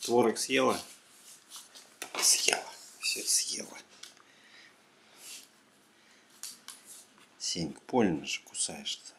Творог съела? Съела. Все съела. Сенька, больно же кусаешься.